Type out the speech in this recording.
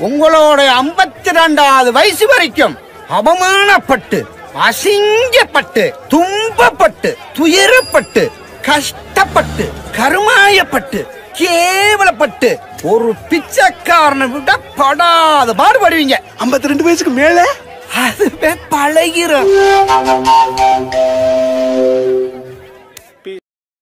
உங்களோட ஐம்பத்தி ரெண்டாவது வயசு வரைக்கும் அவமானப்பட்டு அசிங்கப்பட்டு துன்பப்பட்டு துயரப்பட்டு கஷ்டப்பட்டு கருமாயப்பட்டு கேவலப்பட்டு ஒரு பிச்சைக்காரனை விட படாத பாடுபடுவீங்க. ஐம்பத்தி ரெண்டு வயசுக்கு மேலே? அதுவே பழகிரும்.